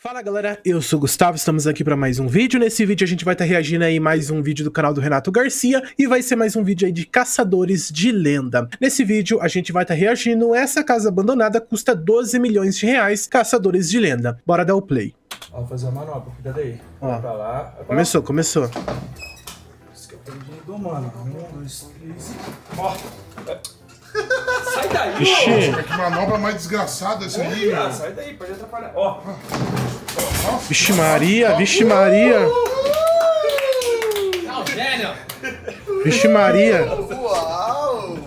Fala galera, eu sou o Gustavo, estamos aqui para mais um vídeo. Nesse vídeo a gente vai estar tá reagindo aí mais um vídeo do canal do Renato Garcia e vai ser mais um vídeo aí de caçadores de lenda. Nesse vídeo a gente vai estar tá reagindo essa casa abandonada custa 12 milhões de reais, caçadores de lenda. Bora dar o play. Ó, fazer a manobra, cuida daí. Ó, pra lá. Agora... Começou, começou. Isso que eu do mano. Um, dois, três. Ó. Sai daí, Ixi. Nossa, que manobra mais desgraçada essa aí, meu. Sai daí, pode atrapalhar. Ó. Vixe Maria, vixe Maria. Não, gênio! Vixe Maria. Uau!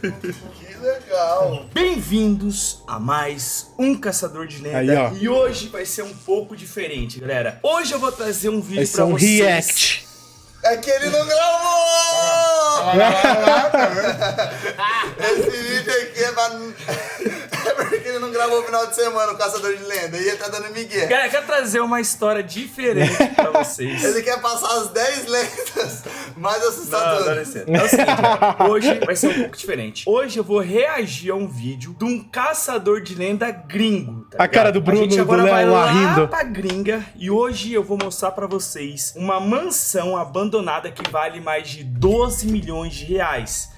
Que legal! Bem-vindos a mais um Caçador de Lenda. Aí, ó. E hoje vai ser um pouco diferente, galera. Hoje eu vou trazer um vídeo Vai pra ser um vocês. react. É que ele não gravou! Esse vídeo aqui é pra... É porque ele não gravou o final de semana, o Caçador de Lenda. E ele tá dando migué. Galera, eu quero trazer uma história diferente pra vocês. Ele quer passar as 10 lendas mais Não, dá assustadoras. licença. É o seguinte, galera, hoje vai ser um pouco diferente. Hoje eu vou reagir a um vídeo de um caçador de lenda gringo. tá A cara do? Bruno a gente do agora Léo vai lá lá rindo. pra gringa e hoje eu vou mostrar pra vocês uma mansão abandonada que vale mais de 12 milhões de reais.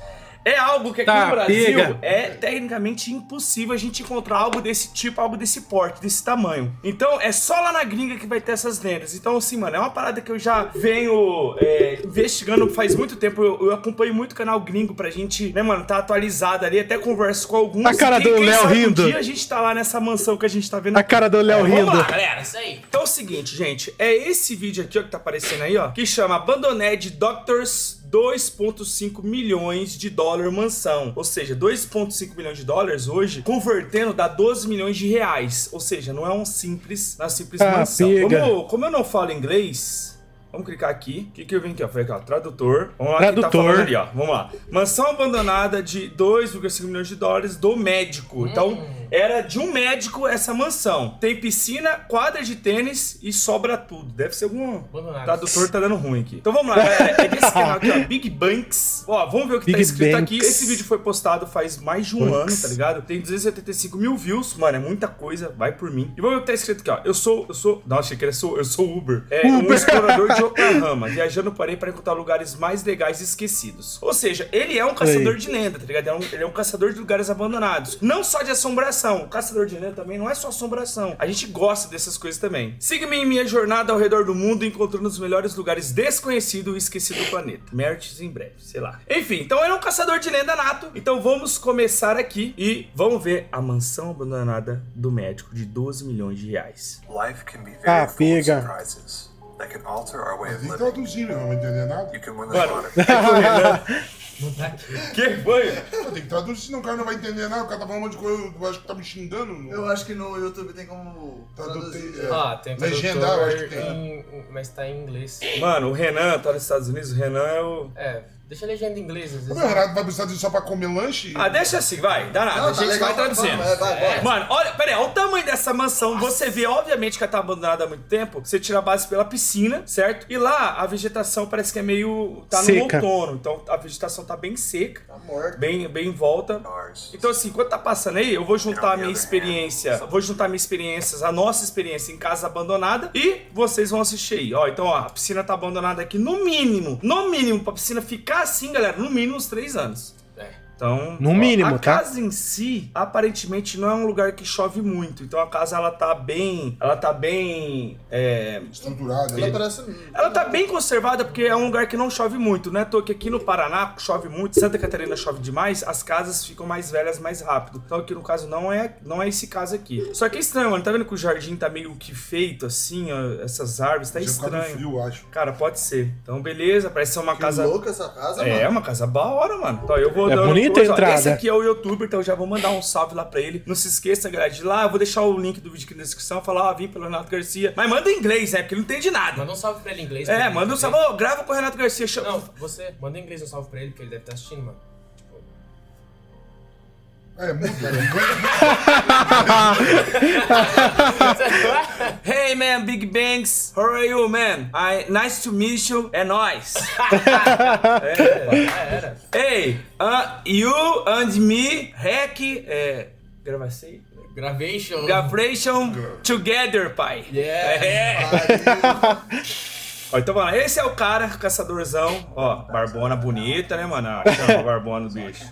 É algo que aqui Tá, no Brasil pega. é tecnicamente impossível a gente encontrar algo desse tipo, algo desse porte, desse tamanho. Então é só lá na gringa que vai ter essas lendas. Então, assim, mano, é uma parada que eu já venho é, investigando faz muito tempo. Eu, eu acompanho muito canal gringo pra gente, né, mano, tá atualizado ali. Até converso com alguns. A cara quem- do Léo rindo. Um dia a gente tá lá nessa mansão que a gente tá vendo A cara do Léo Vamos rindo. lá, galera. Isso aí. Então é o seguinte, gente, é esse vídeo aqui ó, que tá aparecendo aí, ó, que chama Abandoned Doctors 2.5 milhões de dólar mansão. Ou seja, 2.5 milhões de dólares hoje, convertendo dá 12 milhões de reais. Ou seja, não é um simples, na simples Ah, mansão. Como, como eu não falo inglês, Vamos clicar aqui. O que, que eu vim aqui? Ó? Foi aqui, ó. Tradutor. Vamos lá, tá Tradutor. falando ali, ó. Vamos lá. Mansão abandonada de 2,5 milhões de dólares do médico. Então, era de um médico essa mansão. Tem piscina, quadra de tênis e sobra tudo. Deve ser algum. Abandonado. Tradutor tá dando ruim aqui. Então vamos lá, galera. É desse canal aqui, ó. Big Banks. Ó, vamos ver o que tá Big escrito Banks. aqui. Esse vídeo foi postado faz mais de um Banks. ano, tá ligado? Tem 275 mil views. Mano, é muita coisa. Vai por mim. E vamos ver o que tá escrito aqui, ó. Eu sou. Eu sou. Não, achei que era sou. Eu sou Uber. É um Uber. explorador de Oklahoma. Viajando por aí pra encontrar lugares mais legais e esquecidos. Ou seja, ele é um caçador Aí. de lenda, tá ligado? Ele é, um, ele é um caçador de lugares abandonados. Não só de assombração. O caçador de lenda também não é só assombração. A gente gosta dessas coisas também. Siga-me em minha jornada ao redor do mundo, encontrando os melhores lugares desconhecidos e esquecidos do planeta. Mertes em breve, sei lá. Enfim, então ele é um caçador de lenda nato. Então vamos começar aqui e vamos ver a mansão abandonada do médico de 12 milhões de reais. Life can be very Ah, pega. That can alter our way of tem que living. traduzir, meu, não vou entender nada. You can win the Mano, lottery. é que o Renan... Não aqui. Que foi? Pô, Tem que traduzir, senão o cara não vai entender nada. O cara tá falando um monte de coisa, eu acho que tá me xingando. Eu acho que no YouTube tem como Traduzir, traduzir. é. Ó, tem Legendar, eu acho que tradutor tem. em- em- mas tá em inglês. Mano, o Renan tá nos Estados Unidos, o Renan é o. É, deixa a legenda em inglês, às Ô, vezes. meu, o Renato vai precisar disso só pra comer lanche? Ah, deixa assim, vai, dá nada. Não, a tá gente legal, vai traduzindo. é, vai, bora. Mano, olha, pera aí, olha o tamanho dessa mansão. Você vê, obviamente, que ela tá abandonada há muito tempo. Você tira a base pela piscina, certo? E lá a vegetação parece que é meio. tá no Seca. outono. Então a vegetação tá bem seca, Tá morto. bem, bem em volta. Ours. Então, assim, enquanto tá passando aí, eu vou juntar a minha experiência, vou juntar minha experiências, a nossa experiência em casa abandonada e vocês vão assistir aí. Ó, então, ó, a piscina tá abandonada aqui no mínimo, no mínimo, pra piscina ficar assim, galera, no mínimo uns três anos. Então, No mínimo, a tá? casa em si, aparentemente, não é um lugar que chove muito. Então, a casa, ela tá bem, ela tá bem, é, Estruturado. Ela né? parece. ela tá bem conservada porque é um lugar que não chove muito, né? Tô que aqui no Paraná chove muito, Santa Catarina chove demais, as casas ficam mais velhas mais rápido. Então aqui no caso não é, não é esse caso aqui. Só que é estranho, mano. Tá vendo que o jardim tá meio que feito assim, ó, essas árvores, tá Já estranho. frio, eu acho. Cara, pode ser. Então beleza, parece ser uma Que casa louca essa casa, é, mano. uma casa da hora, mano. Então eu vou É dando bonita a Ó, entrada. Esse aqui é o youtuber, então eu já vou mandar um salve lá pra ele. Não se esqueça, galera, de ir lá. Eu vou deixar o link do vídeo aqui na descrição. Falar, ó, vim pelo Renato Garcia. Mas manda em inglês, né? Porque ele não entende nada. Manda um salve pra ele em inglês. É, manda um salve. Ô, grava com o Renato Garcia. Chama... Não, você, manda em inglês um salve pra ele, porque ele deve estar assistindo, mano. Tipo, É, muda. Hey man, Big Bangs, how are you, man? I nice to meet you. É nóis. é. já era. Uh, you and me, hack, é, gravacei, Gravation. Gravation Together, pai. Yeah. É. Ó, então, mano, esse é o cara, caçadorzão. Ó, barbona bonita, né, mano? Ah, chama barbona do bicho.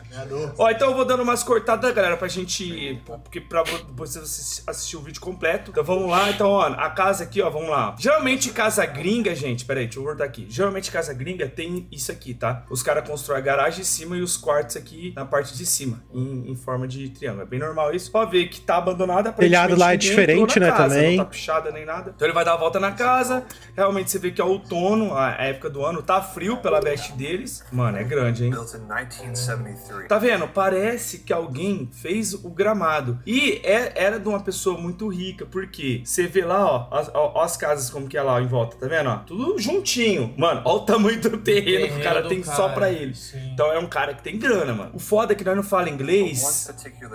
Ó, então eu vou dando umas cortadas, galera, pra gente. Porque pra vo- vocês assis- assistir o vídeo completo. Então vamos lá, então, ó, a casa aqui, ó, vamos lá. Geralmente casa gringa, gente, pera aí, deixa eu voltar aqui. Geralmente casa gringa tem isso aqui, tá? Os caras constroem a garagem em cima e os quartos aqui na parte de cima, em, em forma de triângulo. É bem normal isso. Pode ver que tá abandonado. Telhado lá é diferente, né, casa, também. Não tá pichada nem nada. Então ele vai dar a volta na casa. Realmente você vê que é outono, a época do ano. Tá frio pela veste deles. Mano, é grande, hein? Built in 1973. Tá vendo? Parece que alguém fez o gramado. E é- era de uma pessoa muito rica, porque você vê lá, ó, as, ó, as casas como que é lá em volta, tá vendo? Ó, tudo juntinho. Mano, ó o tamanho do terreno que o terreno cara tem cara, só pra ele. sim. Então é um cara que tem grana, mano. O foda é que nós não fala inglês.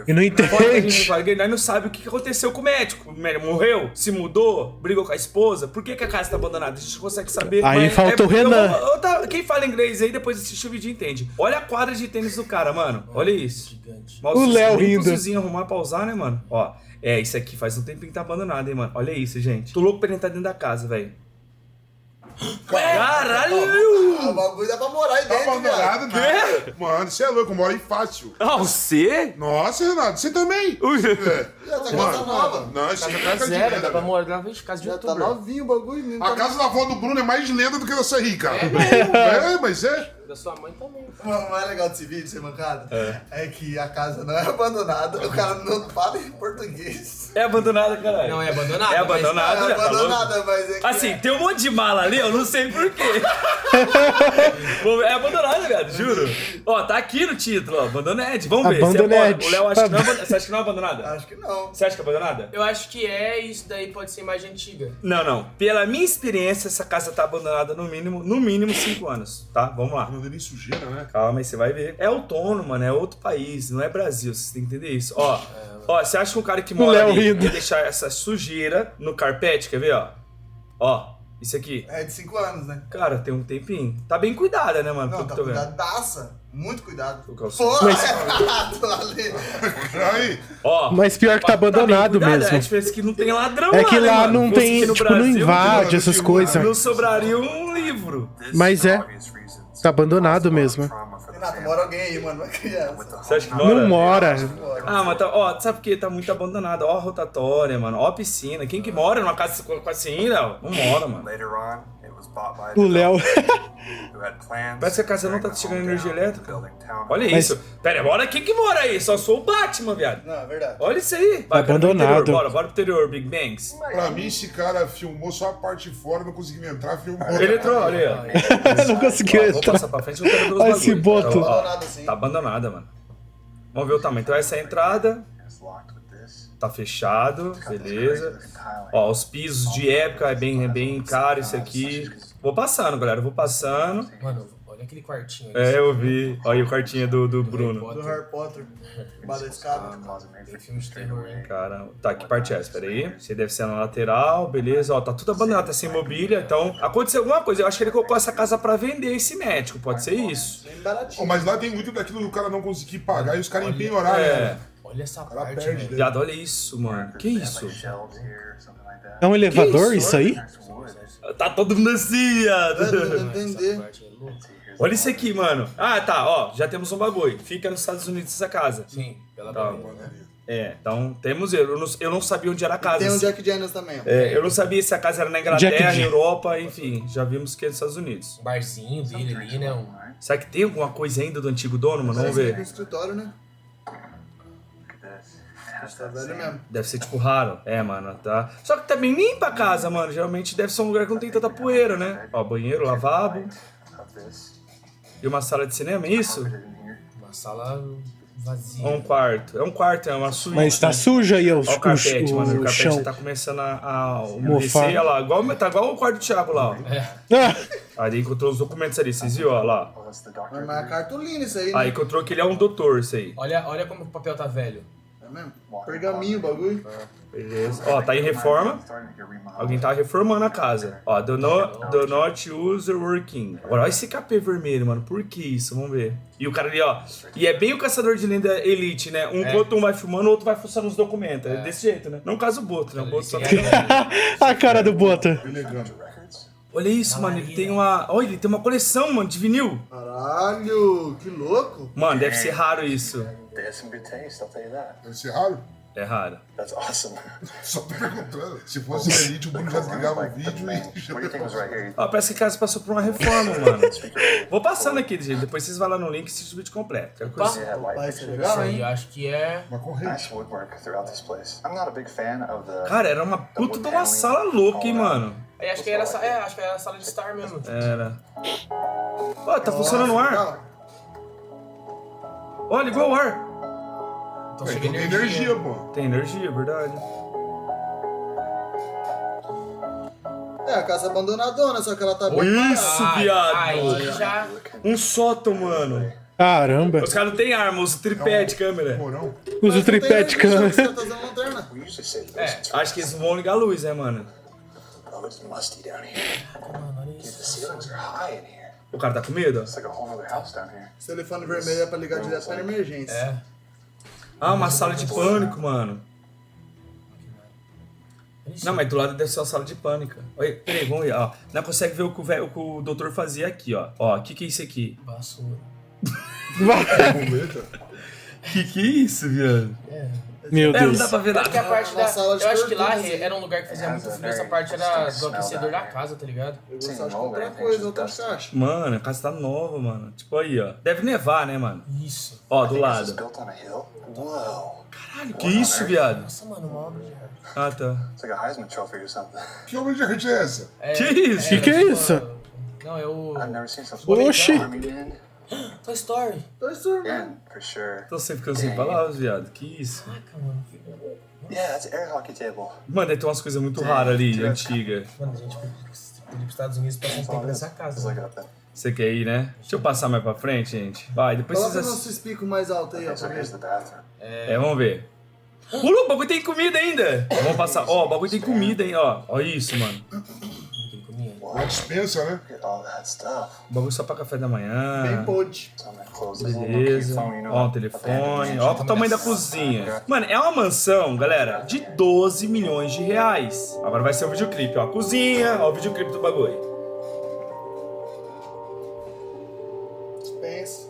E não não entende. nós não sabe o que aconteceu com o médico. O médico morreu, se mudou, brigou com a esposa. Por que, que a casa tá abandonada? A gente não consegue saber. Aí Mas faltou o eu Renan. vou- eu tá- quem fala inglês aí, depois assiste o vídeo e entende. Olha a quadra de tênis do cara, mano. Olha isso. Gigante. O Léo rindo. vizinho arrumar pra usar, né, mano? Ó, é, isso aqui faz um tempinho que tá abandonado, hein, mano. Olha isso, gente. Tô louco pra ele entrar dentro da casa, velho. Caralho! o bagulho dá pra morar aí Tá dentro, abandonado, né? Mano, você é louco, mora aí fácil. Ah, você? Nossa, Renato, você também. É. Já tá casa Mano, nova. não, isso é casa de Zero, lenda, dá pra velho. morar na casa de Já tá novinho o bagulho. A tá- casa da avó do Bruno é mais lenda do que dessa aí, cara. É, mas é. Da sua mãe também. O mais legal desse vídeo, ser mancada, é. que a casa não é abandonada, o cara não fala em português. É abandonada, caralho. Não, é abandonado. É mas- abandonado, é já tá abandonada, mas é que Assim, tem um monte de mala ali, eu não sei porquê. é abandonado, velho, juro. Ó, tá aqui no título, ó, Abandoned. Vamos ver. é Abandoned. boa. o Léo acha que não é abandonada. Você acha que não é abandonada? Acho que não. Você acha que é abandonada? Eu acho que é, e isso daí pode ser imagem antiga. Não, não. Pela minha experiência, essa casa tá abandonada no mínimo, no mínimo 5 anos, tá? Vamos lá. Não nem sujeira, né? Calma aí, você vai ver. É outono, mano, é outro país, não é Brasil, vocês têm que entender isso. Ó, ó, você acha que um cara que mora Léo ali deixar essa sujeira no carpete, quer ver, ó? Ó, isso aqui. É de 5 anos, né? Cara, tem um tempinho. Tá bem cuidada, né, mano? Não, tá cuidadaça. Muito cuidado. Calço- Porra, Mas- errado ali. Aí, Ó, Mas pior que tá bem abandonado cuidado, mesmo. A diferença é que não tem ladrão É que né, lá mano? não tem, aqui tipo, não Brasil, invade essas coisas. Não sobraria um livro. Mas é. Tá abandonado a mesmo. Renato, mora alguém aí, mano, uma criança. Você acha que mora? Não mora. Ah, mas tá, ó, sabe por quê? Tá muito abandonado. Ó a rotatória, mano. Ó a piscina. Quem que mora numa casa com assim, Léo? Não mora, mano. O Léo. Parece que a casa não tá chegando energia elétrica. Olha Mas- isso. Pera, bora quem que mora aí? Só sou o Batman, viado. Não, é verdade. Olha isso aí. Pro Abandonado. Bora, bora pro interior, Big Bangs. pra mim, esse cara filmou só a parte de fora, não conseguiu entrar, filmou. Ele entrou, olha aí, não conseguiu Ó, Vou entrar. passar pra frente, eu quero ver os Olha esse boto. Tá abandonada, mano. Vamos ver o tamanho. Então essa é a entrada. Tá fechado, beleza. Ó, os pisos de época é bem, é bem caro isso aqui. Vou passando, galera, vou passando. Mano, olha aquele quartinho ali. É, eu vi. Olha aí o quartinho do, do Bruno. Do Harry Potter. Embaixo da escada. Tem filme de terror, hein? Cara, tá, que parte é essa? Pera aí. Você deve ser na lateral, beleza. Ó, tá tudo abandonado, tá sem mobília. Então, aconteceu alguma coisa. Eu acho que ele colocou essa casa pra vender esse médico. Pode ser isso. Baratinho. mas lá tem muito daquilo do cara não conseguir pagar e os caras empenhorar, É. né? Olha essa cara parte, perde, velho. né? Viado, olha isso, mano. Que isso? Here, something like that. É um elevador Que isso aí? Tá todo mundo assim, viado. é. Olha isso aqui, mano. Ah, tá, ó. Já temos um bagulho. Fica nos Estados Unidos essa casa. Sim, pela Tá. barriga. É, então temos. Eu não, eu não sabia onde era a casa. Tem um Jack Daniels também, ó. É, eu não sabia se a casa era na Inglaterra, G. Europa, enfim. Já vimos que é nos Estados Unidos. Um barzinho dele ali, né? Um... Será que tem alguma coisa ainda do antigo dono, mano? Vamos que é ver. escritório, né? Tá velho mesmo. Deve ser tipo raro. É, mano, tá. Só que também limpa a casa, mano. Geralmente deve ser um lugar que não tem tanta poeira, né? Ó, banheiro, lavabo e uma sala de cinema, é isso? Uma sala vazia. Ou um quarto. É um quarto, é uma suíte. Mas tá né? sujo aí o, Olha o carpete, o, mano. O o carpete chão. tá começando a, a Mofar. olha lá. Igual, tá igual o quarto do Thiago lá, ó. Ah, Aí encontrou os documentos ali, vocês viram, ó lá. Mas é cartolina isso aí, Aí né? encontrou que ele é um doutor, isso aí. Olha, olha como o papel tá velho. Mesmo? Pergaminho o bagulho. Beleza. Ó, tá em reforma. Alguém tá reformando a casa. Ó, do not, do not use working. Agora, olha esse capê vermelho, mano. Por que isso? Vamos ver. E o cara ali, ó. E é bem o caçador de lenda elite, né? Um enquanto um vai filmando, o outro vai fuçando os documentos. É, desse jeito, né? Não caso o Boto, né? O Boto só tem... a cara do. Elegante. Olha isso, mano. Ele tem uma. Olha, ele tem uma coleção, mano, de vinil. Caralho, que louco. Mano, deve ser raro isso. They have some good taste, I'll tell you that. Deve ser raro. É raro. That's awesome. Só tô perguntando. Se fosse a Elite, o Bruno já desligava o vídeo What do you think was e. right here? Ó, parece que a casa passou por uma reforma, mano. Vou passando aqui, gente. Depois vocês vão lá no link e assistem o vídeo completo. Fixtures. legal, Isso hein? aí, acho que é. Uma corrente. Nice woodwork throughout this place. I'm not a big fan of the. Cara, era uma puta de uma sala louca, hein, mano. Aí acho que era, é, acho que era a sala de estar mesmo. Era. Ó, tá funcionando o ar. Ó, ligou o ar. Então Então chega tem energia. energia, pô. Tem energia, é verdade. É, a casa abandonadona, só que ela tá bem. Isso, Ai, viado. Aí já. Um sótão, mano. Caramba. Os caras não tem arma, usa tripé de câmera. Usa o tripé de câmera. É, Acho que eles vão ligar a luz, né, mano? Oh, it's musty down here. olha Dude, the ceilings are high in here. O cara tá com medo? It's like a whole other house down here. Esse telefone vermelho é pra ligar direto pra emergência. É. Ah, uma sala de pânico, mano. Não, mas do lado deve ser uma sala de pânico. Olha, peraí, vamos ver, ó. Não consegue ver o que o, velho- o, que o doutor fazia aqui, ó. Ó, o que que é isso aqui? Vassoura. Que que é isso, viado? É. Meu É, não Deus. dá pra ver Acho que a nada. parte da. Eu acho que lá re- era um lugar que fazia É, muito é frio. Essa parte era do aquecedor da there. casa, tá ligado? Eu Sim, gosto de velho, coisa, tem outra dust. caixa. Mano, a casa tá nova, mano. Tipo aí, ó. Deve nevar, né, mano? Isso. Ó, do lado. Whoa. Caralho, que isso, viado? Nossa, mano, uma obra de arte. Ah, tá. It's like a Heisman Trophy or something. Que obra de arte é essa? É, Que isso? Que que é tipo, isso? Não, é o. I've never seen something Oxi. Toy Story. Toy Story, Yeah, mano. for sure. Tô sempre ficando sem palavras, viado. Que isso? Caraca, mano. Yeah, that's air hockey table. Mano, deve ter umas coisas muito raras ali, antigas. Mano, a gente podia ir pros Estados Unidos pra passar um tempo nessa casa. né? a, Você quer ir, né? Deixa eu passar mais pra frente, gente. Vai, depois Coloca o vocês... nosso espico mais alto aí, ó. É, vamos ver. O bagulho tem comida ainda. Vamos passar. Ó, o bagulho tem comida, hein, ó. Ó isso, mano. Uma dispensa, né? O bagulho só pra café da Bem manhã. pode. That closes. Little no-key Beleza. Ó, abandoned telefone. mansion. Ó o tamanho da cozinha. Mano, é uma mansão, galera, de 12 milhões de reais. Agora vai ser o videoclipe, ó. Cozinha, ó o videoclipe do bagulho. Dispensa.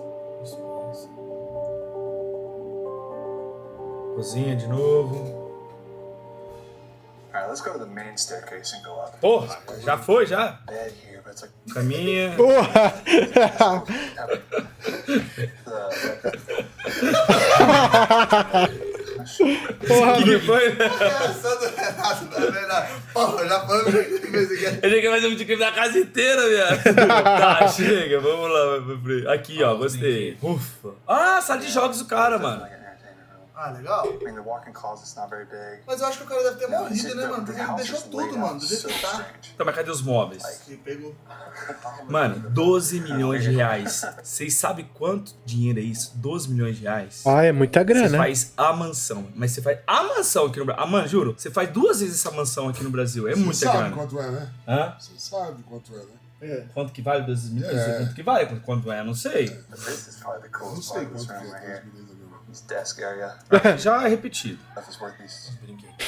Cozinha de novo. Alright, let's go to the main staircase and go up. Porra, já foi, já? Caminha. Porra! Porra, O que, que foi? Porra, já foi. Eu tenho que fazer um videoclipe da casa inteira, viado. tá, chega, vamos lá. Aqui, ó, gostei. Ufa. Ah, sala de jogos do cara, mano. Ah, legal. I mean, the walk-in closet's not very big. Mas eu acho que o cara deve ter morrido, né, the- mano? the Porque ele deixou tudo, mano. Do jeito que tá. Então, mas cadê os móveis? Mano, 12 milhões de reais. Vocês sabem quanto dinheiro é isso? 12 milhões de reais. Ah, é muita Você grana. faz a mansão, mas você faz a mansão aqui no Brasil. Ah, mano, juro, você faz duas vezes essa mansão aqui no Brasil. É Você muita sabe grana. quanto é, né? Hã? Você sabe quanto é, né? É. Quanto que vale 12 mil? Eu sei É. Quanto que vale? Quanto- é? Não sei. But this is probably the Eu não coolest sei quanto que é. right here. Desk area. Já é repetido.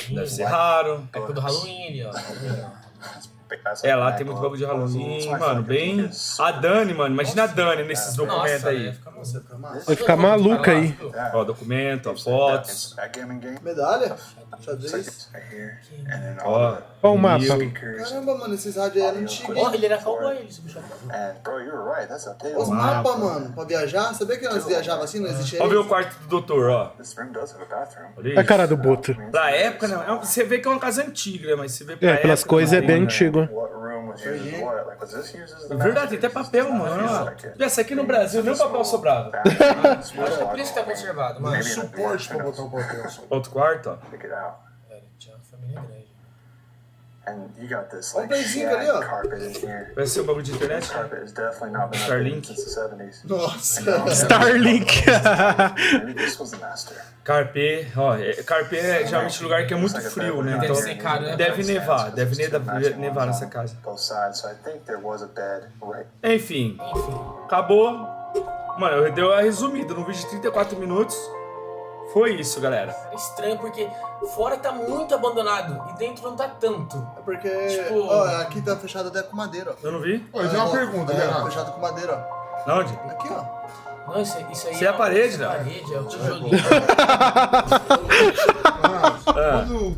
Deve ser raro. Época do Halloween ali, ó. That's É, lá an tem muito bagulho de Halloween, mano, bem... A Dani, mano, imagina a Dani nesses documentos aí. massa. Vai ficar maluca aí. Ó, documento, ó, fotos. Medalha? And then Ó, Ó o mapa. Caramba, mano, esses rádios eram antigos. Ó, ele era cowboy, ele. Os mapas, mano, pra viajar. Sabia que nós viajava assim? Não existia Ó, ver o quarto do doutor, ó. Olha A cara do Boto. Pra época, não. é Você vê que é uma casa antiga, né? Mas você vê pra É, pelas coisas é bem antigo. É verdade, tem até papel, mano. ó. Essa aqui no Brasil nem o papel sobrava. Que é por isso que tá conservado, mano. Tem suporte pra botar o papel. Outro quarto, ó. And you got this like shag ali, ó. carpet in here. Vai ser o bagulho de internet? This carpet has definitely not been Starlink. since the 70s. Nossa. Starlink. Maybe this was the master. Carpê, ó, é- Carpê é geralmente lugar que é muito frio, né? Deve Então, ser caro, né? deve nevar, deve nevar nessa casa. Both sides, so I think there was a bed right Enfim, acabou. Mano, eu dei uma resumida no vídeo de 34 minutos. Foi isso, galera. É estranho porque fora tá muito abandonado e dentro não tá tanto. É porque, Tipo- ó, aqui tá fechado até com madeira, ó. Eu não vi? Ó, eu tenho uma pergunta, é. Fechado com madeira, ó. Onde? Aqui, ó. Não, isso, isso aí Isso é a parede, né? né? parede, é o tijolinho. Renato, Ah. quando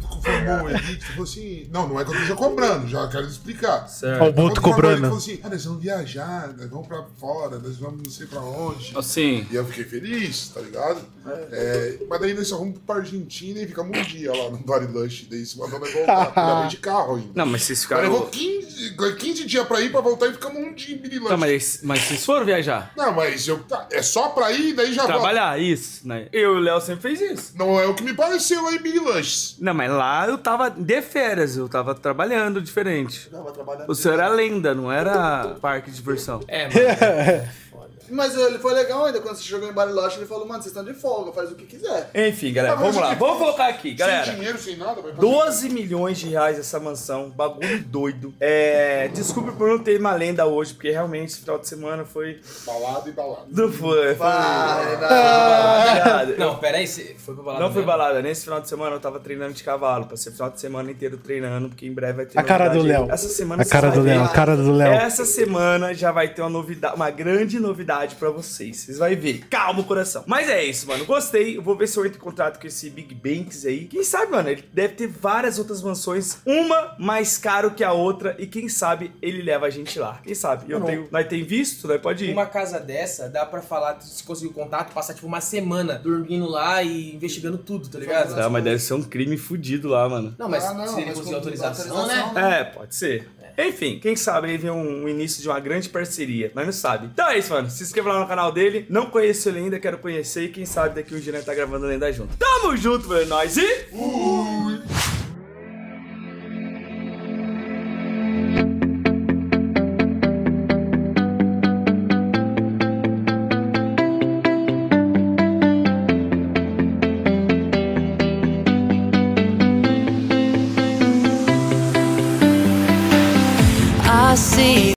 Elite, tu falou assim. Não, não é que eu esteja cobrando, já quero explicar. Ó, o Certo. Boto formou, Ele cobrando. falou assim: ah, nós vamos viajar, nós vamos pra fora, nós vamos não sei pra onde. Assim. E eu fiquei feliz, tá ligado? É, mas daí nós só vamos pra Argentina e ficamos um dia lá no Dory Lunch. Daí se mandou nós voltar. Veio de carro ainda. Não, mas vocês ficaram. levou 15, 15 dias pra ir, pra voltar e ficamos um dia em Lunch. Não, mas, mas vocês foram viajar? Não, mas eu, tá, é só pra ir, daí já volta. Trabalhar, isso, né? Eu e o Léo sempre fez isso. Não é o que me pareceu lá em Lunch. Não, mas lá eu tava de férias, eu tava trabalhando diferente. Tava trabalhando. O senhor era lenda, não era parque de diversão. É, mano. Mas ele foi legal ainda, quando você chegou em Bariloche, ele falou, mano, vocês estão de folga, faz o que quiser. Enfim, galera, vamos lá. Vamos colocar aqui, galera. Sem dinheiro, sem nada. Vai fazer 12 milhões de reais essa mansão, bagulho doido. É, desculpe por não ter uma lenda hoje, porque realmente esse final de semana foi. balada e balada. Não foi. foi balada. Não, pera aí, você foi pra balada Não foi mesmo? balada. Nesse final de semana eu tava treinando de cavalo. Passei o final de semana inteiro treinando, porque em breve vai ter A cara do. Léo. Essa semana A você cara vai do. Léo, a cara do Léo. Essa semana já vai ter uma novidade, uma grande novidade pra vocês. Vocês vão ver. Calma o coração. Mas é isso, mano. Gostei. Eu vou ver se eu entro em contato com esse Big Banks aí. Quem sabe, mano, ele deve ter várias outras mansões, uma mais caro que a outra e quem sabe ele leva a gente lá. Quem sabe? Eu Não. tenho, nós tem visto, nós pode ir. Uma casa dessa, dá pra falar, se conseguir o contato, passar tipo uma semana dormindo lá e investigando tudo, tá ligado? Tá, mas deve ser um crime fudido lá, mano. Não, mas Ah, não, se ele mas conseguir autorização, autorização, né? É, pode ser. Enfim, quem sabe aí vem um, um início de uma grande parceria. Nós não sabe. Então é isso, mano. Se inscreva lá no canal dele. Não conheço ele ainda, quero conhecer. E quem sabe daqui um dia tá gravando lenda junto. Tamo junto, velho. Nós e.